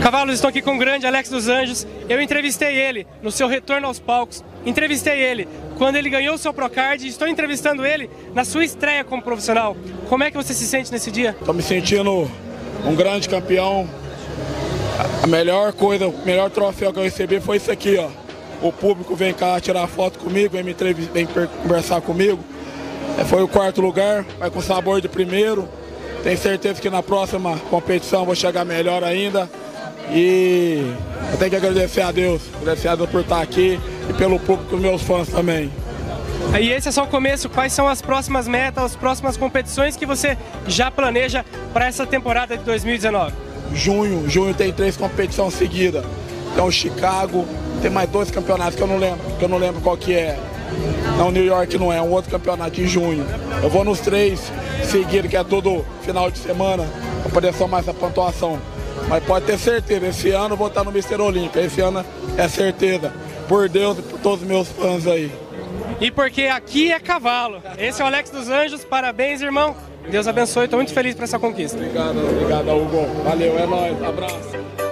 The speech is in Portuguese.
cavalos, estou aqui com o grande Alex dos Anjos. Eu entrevistei ele no seu retorno aos palcos. Entrevistei ele quando ele ganhou o seu Procard e estou entrevistando ele na sua estreia como profissional. Como é que você se sente nesse dia? Estou me sentindo um grande campeão. A melhor coisa, o melhor troféu que eu recebi foi isso aqui, ó. O público vem cá tirar foto comigo, vem me vem conversar comigo. É, foi o quarto lugar, vai com sabor de primeiro. Tenho certeza que na próxima competição vou chegar melhor ainda. E eu tenho que agradecer a Deus, agradecer a Deus por estar aqui e pelo público dos meus fãs também. E esse é só o começo. Quais são as próximas metas, as próximas competições que você já planeja para essa temporada de 2019? Junho, junho tem três competições seguidas. Então Chicago, tem mais dois campeonatos que eu não lembro, que eu não lembro qual que é. Não, New York não é, um outro campeonato em junho. Eu vou nos três seguidos, que é todo final de semana, para poder somar essa pontuação. Mas pode ter certeza, esse ano eu vou estar no Mister Olímpia, esse ano é certeza. Por Deus e por todos os meus fãs aí. E porque aqui é cavalo. Esse é o Alex dos Anjos, parabéns, irmão. Deus abençoe, estou muito feliz por essa conquista. Obrigado, obrigado, Hugo. Valeu, é nóis, abraço.